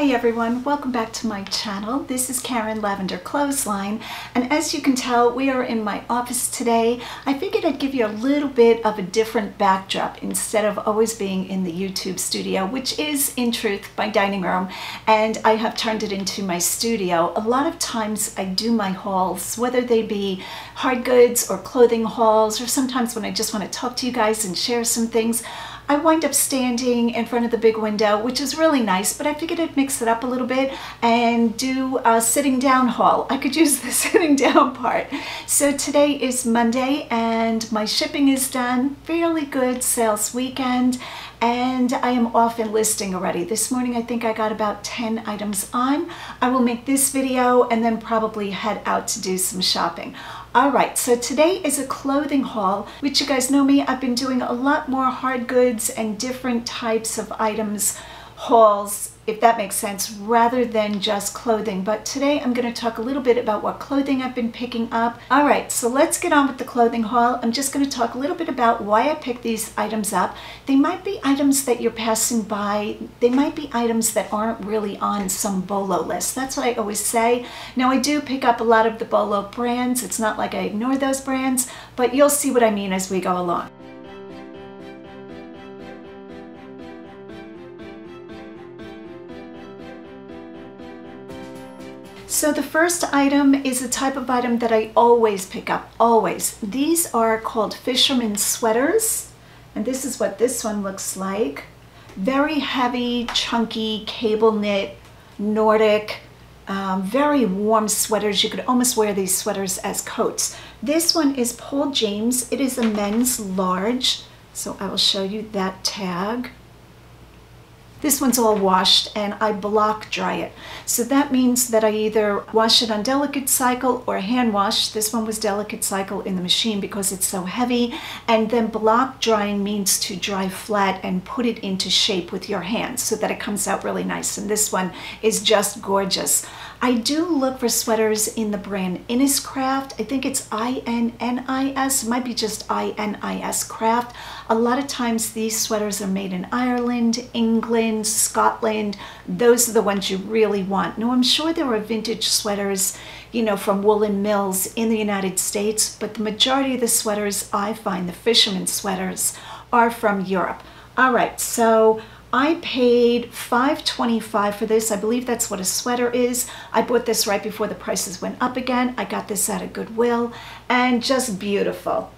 Hey everyone, welcome back to my channel. This is Karen Lavender Clothesline and as you can tell we are in my office today. I figured I'd give you a little bit of a different backdrop instead of always being in the YouTube studio which is in truth my dining room and I have turned it into my studio. A lot of times I do my hauls whether they be hard goods or clothing hauls or sometimes when I just want to talk to you guys and share some things. I wind up standing in front of the big window, which is really nice, but I figured I'd mix it up a little bit and do a sitting down haul. I could use the sitting down part. So today is Monday and my shipping is done. Fairly good sales weekend and I am off in listing already. This morning I think I got about 10 items on. I will make this video and then probably head out to do some shopping. All right, so today is a clothing haul, which you guys know me, I've been doing a lot more hard goods and different types of items hauls, if that makes sense, rather than just clothing. But today I'm going to talk a little bit about what clothing I've been picking up. All right, so let's get on with the clothing haul. I'm just going to talk a little bit about why I picked these items up. They might be items that you're passing by. They might be items that aren't really on some BOLO list. That's what I always say. Now I do pick up a lot of the BOLO brands. It's not like I ignore those brands, but you'll see what I mean as we go along. So the first item is a type of item that I always pick up, always. These are called fisherman sweaters, and this is what this one looks like. Very heavy, chunky, cable knit, Nordic, um, very warm sweaters. You could almost wear these sweaters as coats. This one is Paul James. It is a men's large, so I will show you that tag. This one's all washed and I block dry it. So that means that I either wash it on delicate cycle or hand wash. This one was delicate cycle in the machine because it's so heavy. And then block drying means to dry flat and put it into shape with your hands so that it comes out really nice. And this one is just gorgeous. I do look for sweaters in the brand Inniscraft. I think it's I-N-N-I-S, might be just I-N-I-S Craft. A lot of times these sweaters are made in Ireland, England, Scotland. Those are the ones you really want. Now I'm sure there are vintage sweaters, you know, from woolen mills in the United States, but the majority of the sweaters I find, the fisherman sweaters, are from Europe. All right, so I paid $5.25 for this. I believe that's what a sweater is. I bought this right before the prices went up again. I got this at a Goodwill and just beautiful.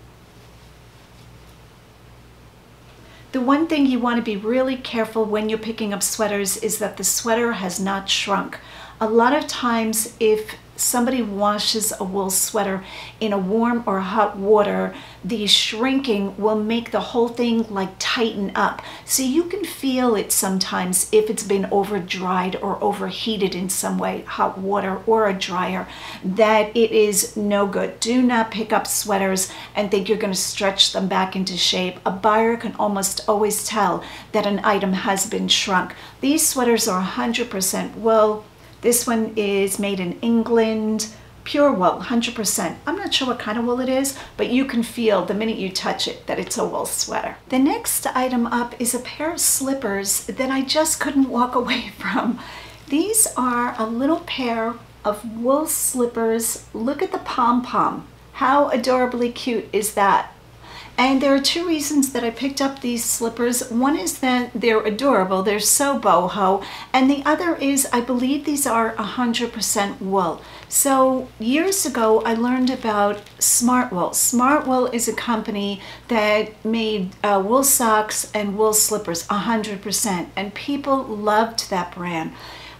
The one thing you want to be really careful when you're picking up sweaters is that the sweater has not shrunk. A lot of times if somebody washes a wool sweater in a warm or hot water, the shrinking will make the whole thing like tighten up. So you can feel it sometimes if it's been over dried or overheated in some way, hot water or a dryer, that it is no good. Do not pick up sweaters and think you're going to stretch them back into shape. A buyer can almost always tell that an item has been shrunk. These sweaters are 100% wool this one is made in England, pure wool, 100%. I'm not sure what kind of wool it is, but you can feel the minute you touch it that it's a wool sweater. The next item up is a pair of slippers that I just couldn't walk away from. These are a little pair of wool slippers. Look at the pom-pom. How adorably cute is that? And there are two reasons that I picked up these slippers. One is that they're adorable, they're so boho, and the other is I believe these are 100% wool. So years ago I learned about Smartwool. Smartwool is a company that made uh, wool socks and wool slippers 100% and people loved that brand.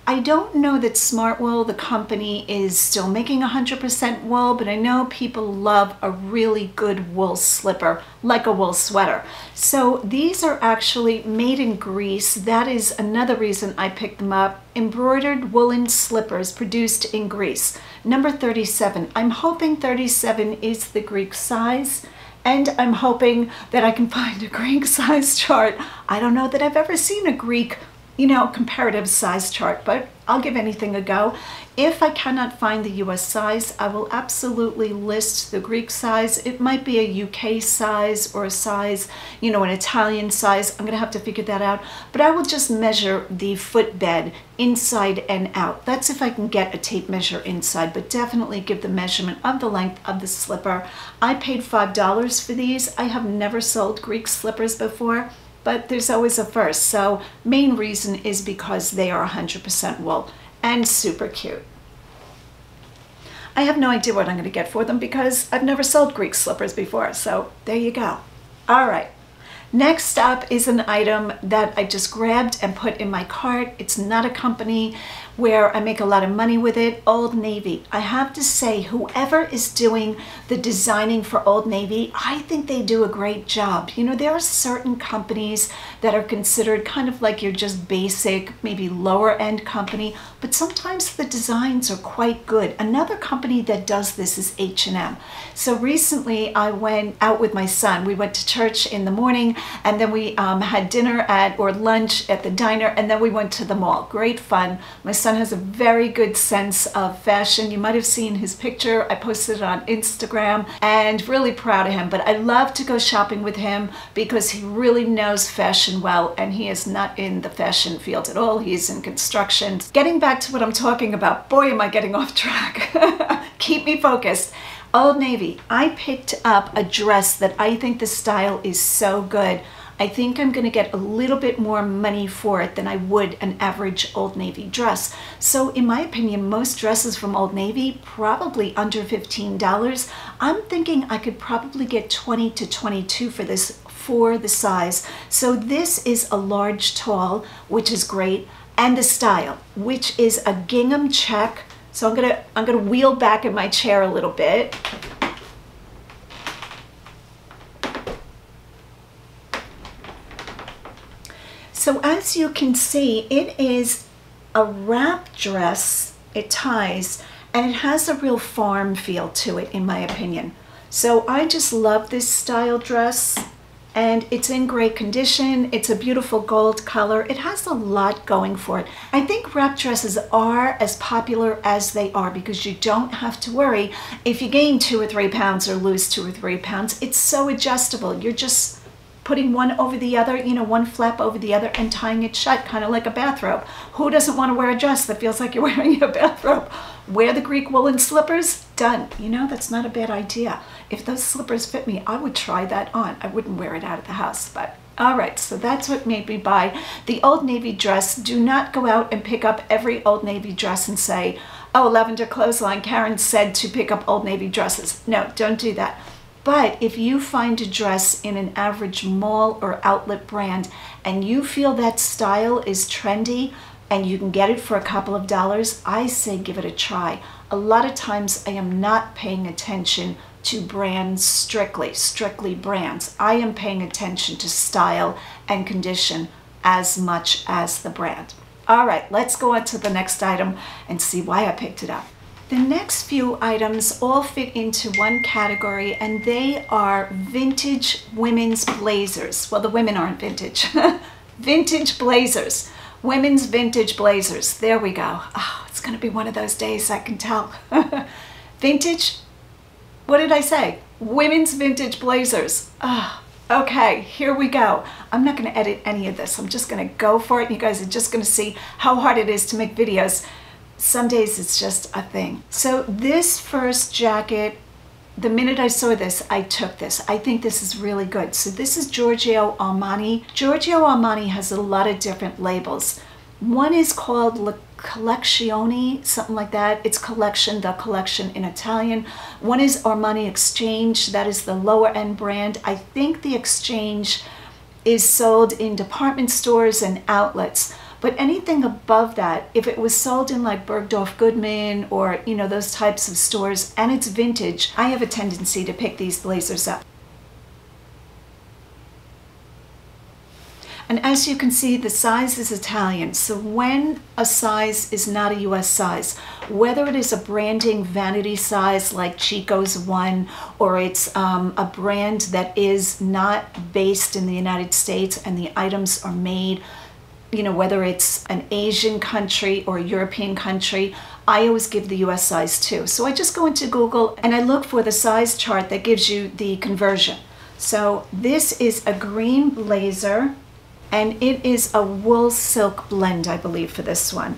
I don't know that Smartwool, the company, is still making 100% wool, but I know people love a really good wool slipper, like a wool sweater. So these are actually made in Greece. That is another reason I picked them up. Embroidered woolen slippers produced in Greece. Number 37. I'm hoping 37 is the Greek size and I'm hoping that I can find a Greek size chart. I don't know that I've ever seen a Greek you know, comparative size chart, but I'll give anything a go. If I cannot find the US size, I will absolutely list the Greek size. It might be a UK size or a size, you know, an Italian size. I'm gonna have to figure that out. But I will just measure the footbed inside and out. That's if I can get a tape measure inside, but definitely give the measurement of the length of the slipper. I paid $5 for these. I have never sold Greek slippers before but there's always a first. So main reason is because they are 100% wool and super cute. I have no idea what I'm going to get for them because I've never sold Greek slippers before. So there you go. All right. Next up is an item that I just grabbed and put in my cart. It's not a company where I make a lot of money with it, Old Navy. I have to say, whoever is doing the designing for Old Navy, I think they do a great job. You know, there are certain companies that are considered kind of like your just basic, maybe lower end company, but sometimes the designs are quite good. Another company that does this is H&M. So recently I went out with my son. We went to church in the morning and then we um, had dinner at or lunch at the diner and then we went to the mall. Great fun. My son has a very good sense of fashion. You might have seen his picture. I posted it on Instagram and really proud of him. But I love to go shopping with him because he really knows fashion well and he is not in the fashion field at all. He's in construction. Getting back to what I'm talking about, boy, am I getting off track. Keep me focused. Old Navy, I picked up a dress that I think the style is so good. I think I'm going to get a little bit more money for it than I would an average Old Navy dress. So in my opinion, most dresses from Old Navy, probably under $15. I'm thinking I could probably get 20 to 22 for this for the size. So this is a large tall, which is great, and the style, which is a gingham check. So I'm gonna I'm gonna wheel back in my chair a little bit. So as you can see, it is a wrap dress, it ties, and it has a real farm feel to it, in my opinion. So I just love this style dress and it's in great condition. It's a beautiful gold color. It has a lot going for it. I think wrap dresses are as popular as they are because you don't have to worry if you gain two or three pounds or lose two or three pounds. It's so adjustable. You're just putting one over the other, you know, one flap over the other and tying it shut, kind of like a bathrobe. Who doesn't want to wear a dress that feels like you're wearing a bathrobe? Wear the Greek woolen slippers, done. You know, that's not a bad idea. If those slippers fit me, I would try that on. I wouldn't wear it out of the house, but all right, so that's what made me buy the Old Navy dress. Do not go out and pick up every Old Navy dress and say, oh, Lavender Clothesline, Karen said to pick up Old Navy dresses. No, don't do that. But if you find a dress in an average mall or outlet brand and you feel that style is trendy and you can get it for a couple of dollars, I say give it a try. A lot of times I am not paying attention to brands strictly, strictly brands. I am paying attention to style and condition as much as the brand. All right, let's go on to the next item and see why I picked it up. The next few items all fit into one category and they are vintage women's blazers. Well, the women aren't vintage. vintage blazers. Women's vintage blazers. There we go. Oh, it's going to be one of those days, I can tell. vintage, what did I say? Women's vintage blazers. Oh, okay, here we go. I'm not going to edit any of this. I'm just going to go for it. You guys are just going to see how hard it is to make videos some days it's just a thing. So this first jacket, the minute I saw this, I took this. I think this is really good. So this is Giorgio Armani. Giorgio Armani has a lot of different labels. One is called La Collezione, something like that. It's collection, the collection in Italian. One is Armani Exchange, that is the lower end brand. I think the Exchange is sold in department stores and outlets. But anything above that, if it was sold in like Bergdorf Goodman or, you know, those types of stores and it's vintage, I have a tendency to pick these blazers up. And as you can see, the size is Italian. So when a size is not a US size, whether it is a branding vanity size like Chico's one, or it's um, a brand that is not based in the United States and the items are made you know, whether it's an Asian country or a European country, I always give the US size too. So I just go into Google and I look for the size chart that gives you the conversion. So this is a green blazer and it is a wool silk blend, I believe, for this one.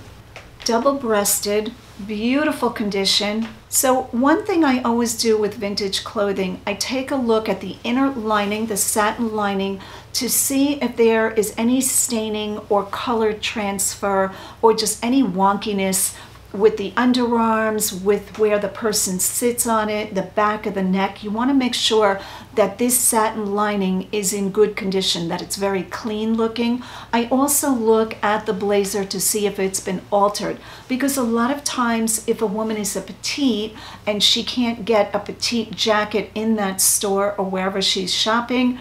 Double breasted, beautiful condition. So one thing I always do with vintage clothing, I take a look at the inner lining, the satin lining, to see if there is any staining or color transfer or just any wonkiness with the underarms, with where the person sits on it, the back of the neck. You want to make sure that this satin lining is in good condition, that it's very clean looking. I also look at the blazer to see if it's been altered because a lot of times if a woman is a petite and she can't get a petite jacket in that store or wherever she's shopping,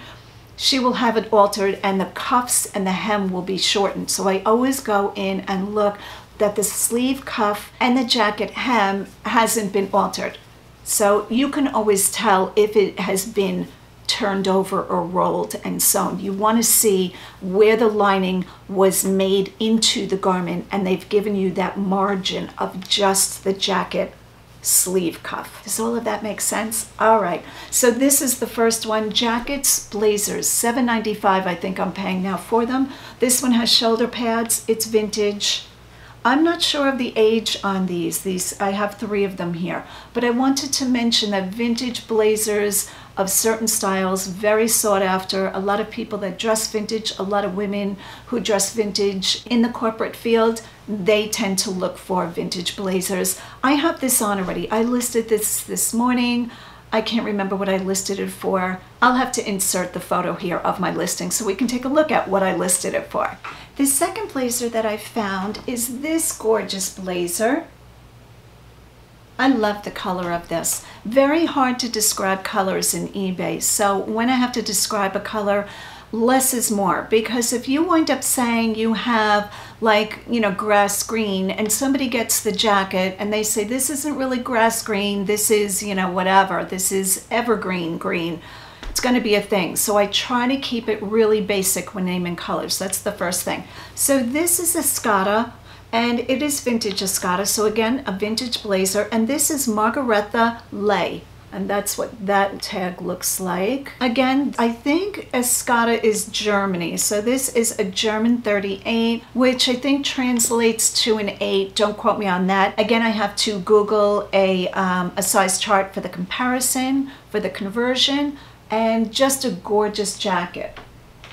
she will have it altered and the cuffs and the hem will be shortened. So I always go in and look that the sleeve cuff and the jacket hem hasn't been altered. So you can always tell if it has been turned over or rolled and sewn. You want to see where the lining was made into the garment and they've given you that margin of just the jacket sleeve cuff. Does all of that make sense? All right, so this is the first one, jackets, blazers, $7.95 I think I'm paying now for them. This one has shoulder pads, it's vintage. I'm not sure of the age on these. These I have three of them here, but I wanted to mention that vintage blazers of certain styles, very sought after. A lot of people that dress vintage, a lot of women who dress vintage in the corporate field, they tend to look for vintage blazers. I have this on already. I listed this this morning. I can't remember what I listed it for. I'll have to insert the photo here of my listing so we can take a look at what I listed it for. The second blazer that I found is this gorgeous blazer. I love the color of this. Very hard to describe colors in eBay. So when I have to describe a color, less is more because if you wind up saying you have like you know grass green and somebody gets the jacket and they say this isn't really grass green this is you know whatever this is evergreen green it's going to be a thing so I try to keep it really basic when naming colors that's the first thing so this is Escada and it is vintage Escada so again a vintage blazer and this is Margaretha Ley and that's what that tag looks like. Again, I think Escada is Germany. So this is a German 38, which I think translates to an 8. Don't quote me on that. Again, I have to Google a, um, a size chart for the comparison, for the conversion, and just a gorgeous jacket.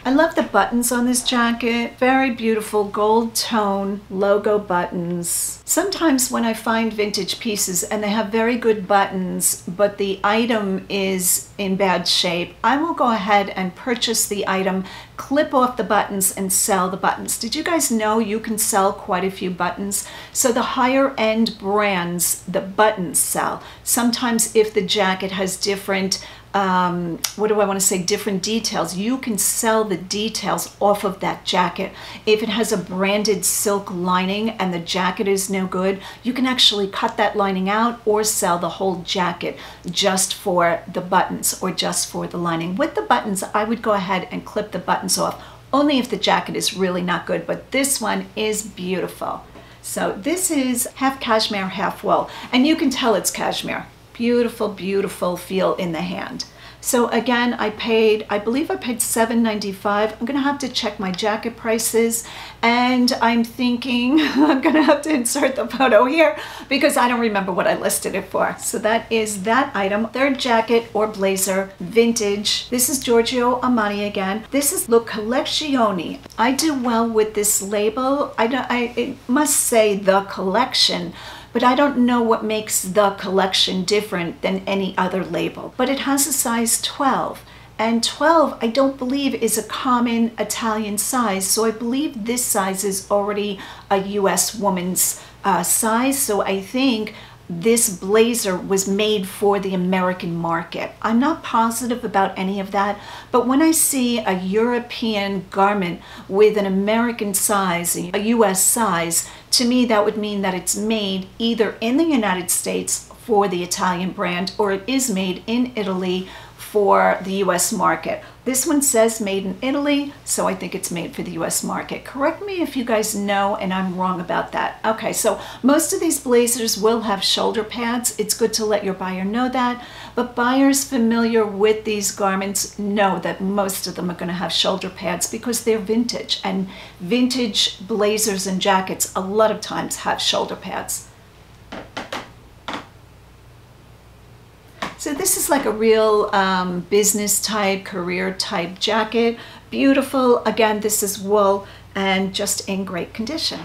I love the buttons on this jacket. Very beautiful gold tone logo buttons. Sometimes when I find vintage pieces and they have very good buttons, but the item is in bad shape, I will go ahead and purchase the item, clip off the buttons and sell the buttons. Did you guys know you can sell quite a few buttons? So the higher end brands, the buttons sell. Sometimes if the jacket has different um, what do I want to say, different details. You can sell the details off of that jacket. If it has a branded silk lining and the jacket is no good, you can actually cut that lining out or sell the whole jacket just for the buttons or just for the lining. With the buttons, I would go ahead and clip the buttons off, only if the jacket is really not good, but this one is beautiful. So this is half cashmere, half wool, and you can tell it's cashmere beautiful, beautiful feel in the hand. So again, I paid, I believe I paid $7.95. I'm gonna have to check my jacket prices and I'm thinking I'm gonna have to insert the photo here because I don't remember what I listed it for. So that is that item. Third jacket or blazer, vintage. This is Giorgio Armani again. This is Le Collezione. I do well with this label. I, I must say the collection but I don't know what makes the collection different than any other label. But it has a size 12. And 12, I don't believe, is a common Italian size. So I believe this size is already a US woman's uh, size. So I think this blazer was made for the American market. I'm not positive about any of that, but when I see a European garment with an American size, a US size, to me that would mean that it's made either in the United States for the Italian brand or it is made in Italy for the US market. This one says made in Italy, so I think it's made for the US market. Correct me if you guys know and I'm wrong about that. Okay, so most of these blazers will have shoulder pads. It's good to let your buyer know that, but buyers familiar with these garments know that most of them are gonna have shoulder pads because they're vintage and vintage blazers and jackets a lot of times have shoulder pads. So this is like a real um, business type, career type jacket. Beautiful. Again, this is wool and just in great condition.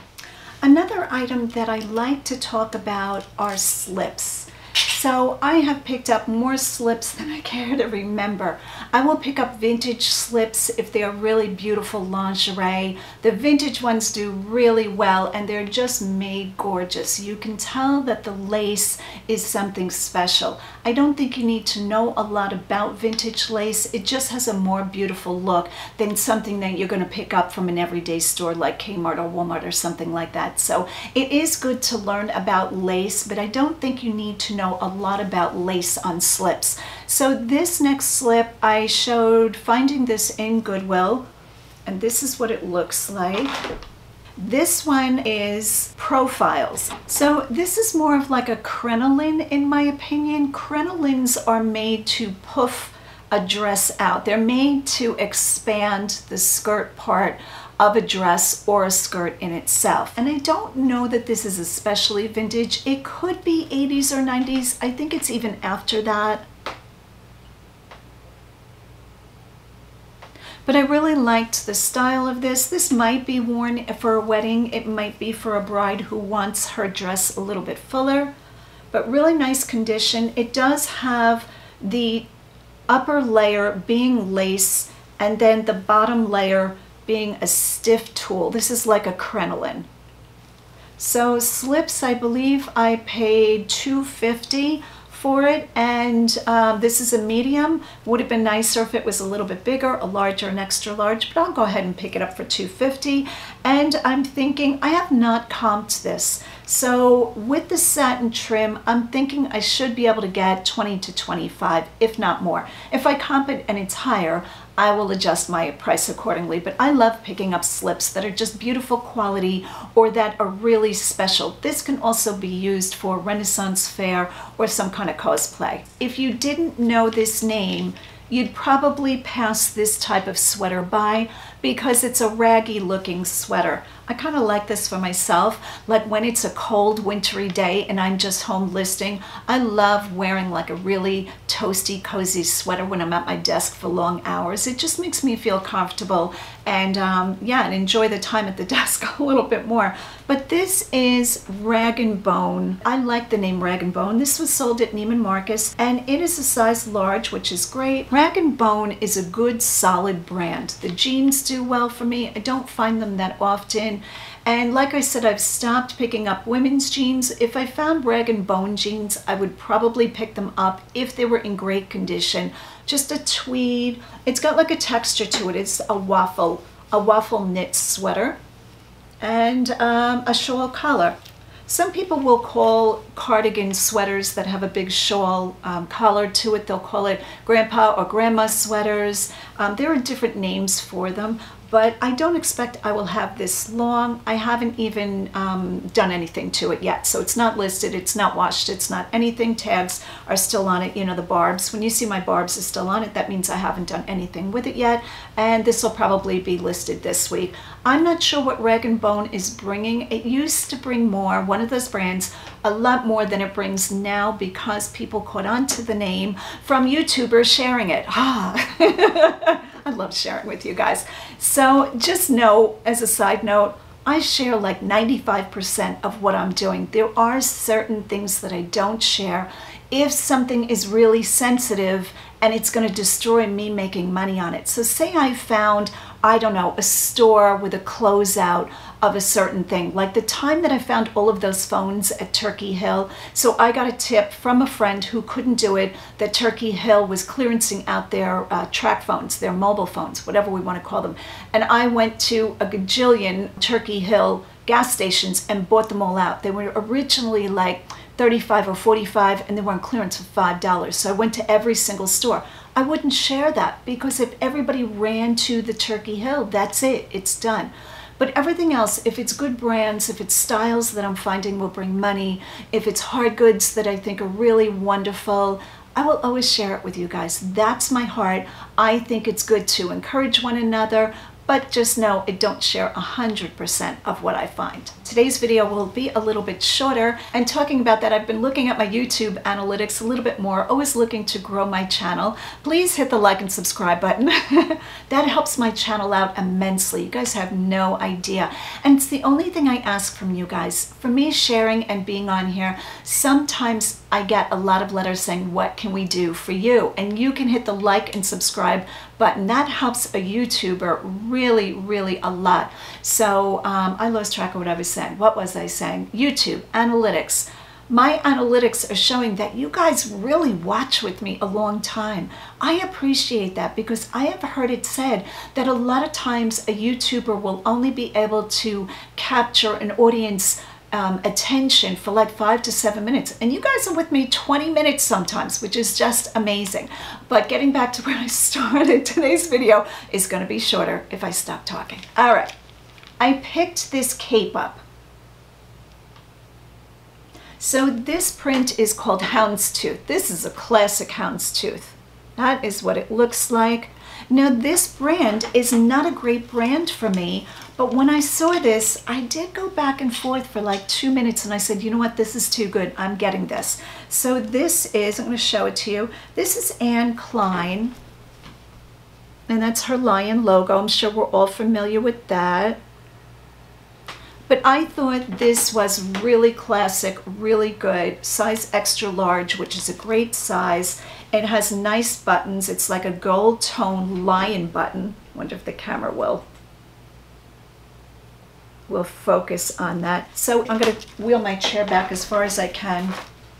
Another item that I like to talk about are slips. So I have picked up more slips than I care to remember. I will pick up vintage slips if they are really beautiful lingerie. The vintage ones do really well and they're just made gorgeous. You can tell that the lace is something special. I don't think you need to know a lot about vintage lace. It just has a more beautiful look than something that you're going to pick up from an everyday store like Kmart or Walmart or something like that. So it is good to learn about lace, but I don't think you need to know a lot about lace on slips. So this next slip, I showed finding this in Goodwill, and this is what it looks like. This one is profiles. So this is more of like a crinoline in my opinion. Crinolines are made to puff a dress out. They're made to expand the skirt part of a dress or a skirt in itself. And I don't know that this is especially vintage. It could be 80s or 90s. I think it's even after that. But I really liked the style of this. This might be worn for a wedding. It might be for a bride who wants her dress a little bit fuller, but really nice condition. It does have the upper layer being lace and then the bottom layer being a stiff tulle. This is like a crinoline. So slips, I believe I paid 250 for it and um, this is a medium. Would have been nicer if it was a little bit bigger, a larger, an extra large, but I'll go ahead and pick it up for 250 and I'm thinking I have not comped this. So with the satin trim, I'm thinking I should be able to get 20 to 25, if not more. If I comp it and it's higher, I will adjust my price accordingly. But I love picking up slips that are just beautiful quality or that are really special. This can also be used for Renaissance fair or some kind of cosplay. If you didn't know this name, you'd probably pass this type of sweater by because it's a raggy looking sweater. I kind of like this for myself, like when it's a cold wintry day and I'm just home listing. I love wearing like a really toasty, cozy sweater when I'm at my desk for long hours. It just makes me feel comfortable and um, yeah, and enjoy the time at the desk a little bit more. But this is Rag and Bone. I like the name Rag and Bone. This was sold at Neiman Marcus and it is a size large, which is great. Rag and Bone is a good solid brand. The jeans do well for me. I don't find them that often. And like I said, I've stopped picking up women's jeans. If I found rag and bone jeans, I would probably pick them up if they were in great condition. Just a tweed. It's got like a texture to it. It's a waffle, a waffle knit sweater and um, a shawl collar. Some people will call cardigan sweaters that have a big shawl um, collar to it, they'll call it grandpa or grandma sweaters. Um, there are different names for them but I don't expect I will have this long. I haven't even um, done anything to it yet. So it's not listed, it's not washed, it's not anything. Tags are still on it, you know, the barbs. When you see my barbs is still on it, that means I haven't done anything with it yet. And this will probably be listed this week. I'm not sure what Rag & Bone is bringing. It used to bring more, one of those brands, a lot more than it brings now because people caught on to the name from YouTubers sharing it. Ah, I love sharing with you guys. So just know, as a side note, I share like 95% of what I'm doing. There are certain things that I don't share. If something is really sensitive and it's going to destroy me making money on it. So say I found, I don't know, a store with a closeout of a certain thing. Like the time that I found all of those phones at Turkey Hill. So I got a tip from a friend who couldn't do it that Turkey Hill was clearancing out their uh, phones, their mobile phones, whatever we want to call them. And I went to a gajillion Turkey Hill gas stations and bought them all out. They were originally like 35 or 45 and they were on clearance for $5. So I went to every single store. I wouldn't share that because if everybody ran to the Turkey Hill, that's it, it's done. But everything else, if it's good brands, if it's styles that I'm finding will bring money, if it's hard goods that I think are really wonderful, I will always share it with you guys. That's my heart. I think it's good to encourage one another but just know I don't share 100% of what I find. Today's video will be a little bit shorter and talking about that I've been looking at my YouTube analytics a little bit more, always looking to grow my channel. Please hit the like and subscribe button. that helps my channel out immensely. You guys have no idea. And it's the only thing I ask from you guys. For me sharing and being on here, sometimes I get a lot of letters saying, what can we do for you? And you can hit the like and subscribe button. That helps a YouTuber really, really a lot. So um, I lost track of what I was saying. What was I saying? YouTube, analytics. My analytics are showing that you guys really watch with me a long time. I appreciate that because I have heard it said that a lot of times a YouTuber will only be able to capture an audience um, attention for like five to seven minutes. And you guys are with me 20 minutes sometimes, which is just amazing. But getting back to where I started, today's video is going to be shorter if I stop talking. All right. I picked this cape up. So this print is called Houndstooth. This is a classic Houndstooth. That is what it looks like. Now this brand is not a great brand for me, but when I saw this, I did go back and forth for like two minutes and I said, you know what, this is too good, I'm getting this. So this is, I'm gonna show it to you. This is Anne Klein, and that's her lion logo. I'm sure we're all familiar with that. But I thought this was really classic, really good, size extra large, which is a great size. It has nice buttons. It's like a gold tone lion button. Wonder if the camera will will focus on that. So I'm going to wheel my chair back as far as I can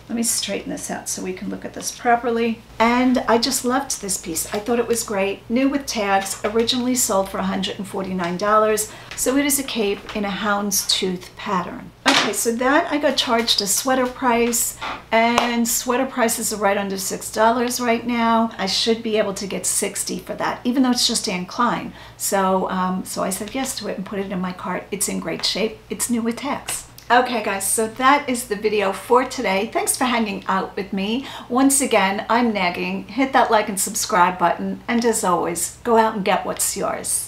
let me straighten this out so we can look at this properly. And I just loved this piece. I thought it was great. New with tags, originally sold for $149. So it is a cape in a houndstooth pattern. Okay, so that I got charged a sweater price and sweater prices are right under $6 right now. I should be able to get 60 for that, even though it's just Anne Klein. So, um, so I said yes to it and put it in my cart. It's in great shape. It's new with tags. Okay guys, so that is the video for today. Thanks for hanging out with me. Once again, I'm nagging. Hit that like and subscribe button. And as always, go out and get what's yours.